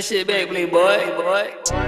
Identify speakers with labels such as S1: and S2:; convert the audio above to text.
S1: Shit back, play boy, boy.